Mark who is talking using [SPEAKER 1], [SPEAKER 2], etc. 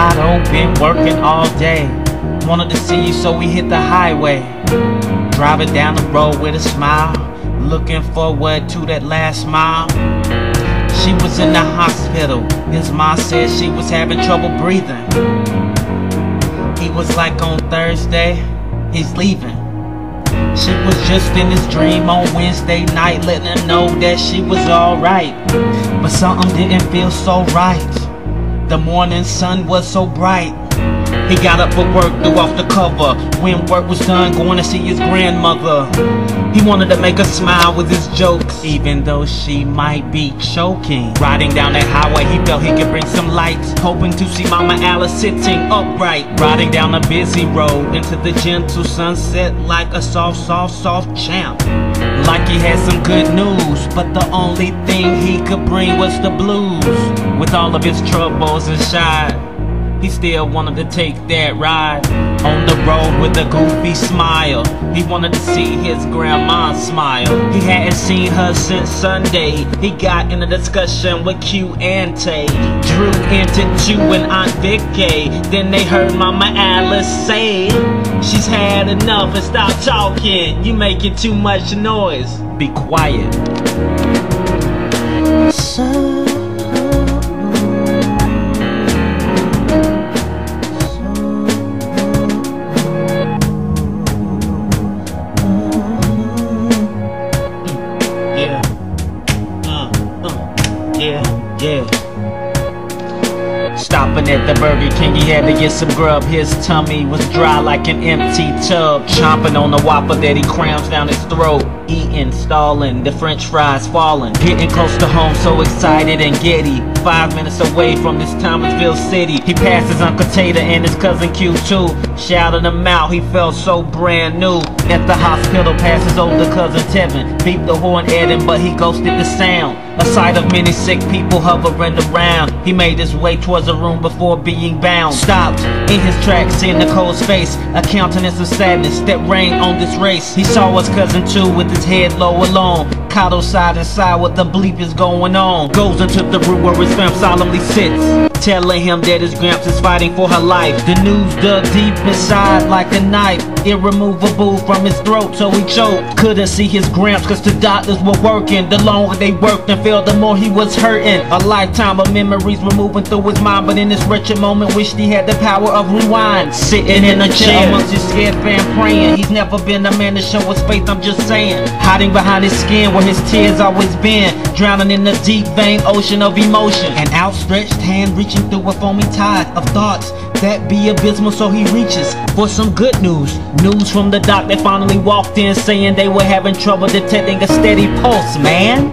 [SPEAKER 1] Cotto oh, been working all day. Wanted to see you, so we hit the highway. Driving down the road with a smile, looking forward to that last mile. She was in the hospital. His mom said she was having trouble breathing. He was like on Thursday, he's leaving. She was just in his dream on Wednesday night, letting him know that she was alright. But something didn't feel so right. The morning sun was so bright. He got up for work, threw off the cover. When work was done, going to see his grandmother. He wanted to make her smile with his jokes, even though she might be choking. Riding down that highway, he felt he could bring some lights. Hoping to see Mama Alice sitting upright. Riding down a busy road into the gentle sunset like a soft, soft, soft champ. Like he had some good news, but the only thing he could bring was the blues. With all of his troubles aside. He still wanted to take that ride on the road with a goofy smile. He wanted to see his grandma smile. He hadn't seen her since Sunday. He got in a discussion with Q and Tay. Drew into Chu and Aunt Vicky. Then they heard Mama Alice say, She's had enough and stop talking. You making too much noise. Be quiet. Yeah, yeah. Stopping at the Burger King, he had to get some grub. His tummy was dry like an empty tub. Chomping on the whopper that he crams down his throat. Eating, stalling, the french fries falling. Getting close to home, so excited and giddy. Five minutes away from this Thomasville city. He passes Uncle Tater and his cousin Q too. Shouting him out, he felt so brand new. At the hospital, passes older cousin Tevin. Beep the horn at him, but he ghosted the sound. A sight of many sick people hovering around. He made his way towards room before being bound. Stopped in his tracks, seeing Nicole's face. A countenance of sadness that reigned on this race. He saw his cousin too with his head low alone. Caught side to side, what the bleep is going on? Goes into the room where his fam solemnly sits. Telling him that his gramps is fighting for her life. The news dug deep inside like a knife. Irremovable from his throat, so he choked. Couldn't see his gramps cause the doctors were working. The longer they worked and felt, the more he was hurting. A lifetime of memories were moving through his mind, but in this wretched moment, wished he had the power of rewind. Sitting in a chair amongst his scared fam praying. He's never been a man to show his faith, I'm just saying. Hiding behind his skin his tears always been. Drowning in the deep vein ocean of emotion. An outstretched hand reaching through a foamy tide of thoughts that be abysmal, so he reaches for some good news. News from the doc that finally walked in saying they were having trouble detecting a steady pulse, man.